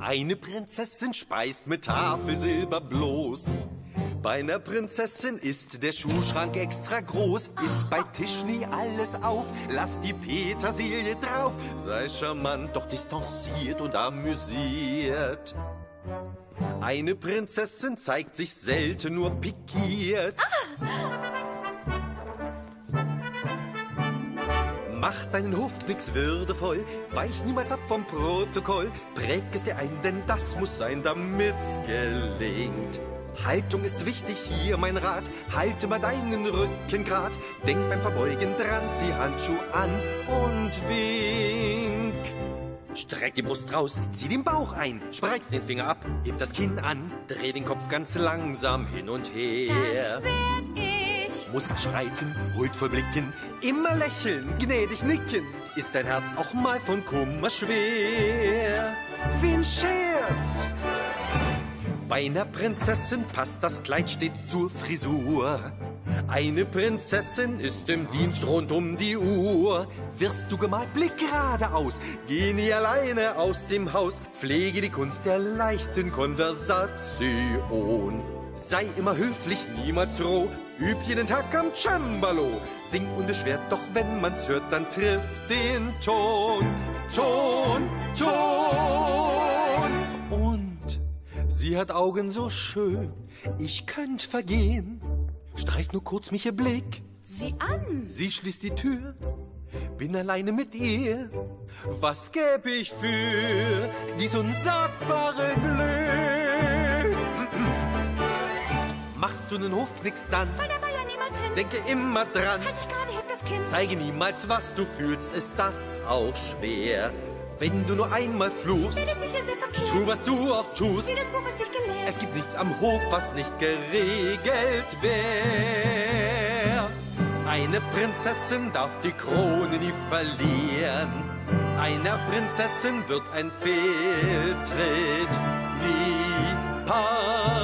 Eine Prinzessin speist mit Tafelsilber bloß. Bei einer Prinzessin ist der Schuhschrank extra groß. Ist bei Tisch nie alles auf, lass die Petersilie drauf. Sei charmant, doch distanziert und amüsiert. Eine Prinzessin zeigt sich selten nur pikiert. Mach deinen Hofknicks würdevoll, weich niemals ab vom Protokoll. Präg es dir ein, denn das muss sein, damit's gelingt. Haltung ist wichtig, hier mein Rat. Halte mal deinen Rücken grad. Denk beim Verbeugen dran, zieh Handschuh an und wink. Streck die Brust raus, zieh den Bauch ein, spreiz den Finger ab, heb das Kinn an, dreh den Kopf ganz langsam hin und her. Das werd ich. Musst schreiten, huldvoll blicken, immer lächeln, gnädig nicken. Ist dein Herz auch mal von Kummer schwer? Wie ein Scherz. Bei einer Prinzessin passt das Kleid stets zur Frisur. Eine Prinzessin ist im Dienst rund um die Uhr. Wirst du gemalt, blick geradeaus, geh nie alleine aus dem Haus, pflege die Kunst der leichten Konversation. Sei immer höflich, niemals roh, üb jeden Tag am Cembalo. Sing unbeschwert, doch wenn man's hört, dann trifft den Ton. Ton, Ton. Und sie hat Augen so schön, ich könnt vergehen. Streift nur kurz mich ihr Blick, Sieh an. sie schließt die Tür. Bin alleine mit ihr. Was gäb ich für dies unsagbare Glück? Machst du nen Hofknicks dann? Fall dabei ja niemals hin. Denke immer dran. Halt dich gerade, heb das Kinn. Zeige niemals, was du fühlst, ist das auch schwer. Wenn du nur einmal fluchst, Bin ich sicher sehr verkehrt. tu, was du auch tust. Jedes Buch ist dich gelehrt. Es gibt nichts am Hof, was nicht geregelt wär. Eine Prinzessin darf die Krone nie verlieren. Einer Prinzessin wird ein Fehltritt nie passieren.